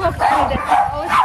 Makanan.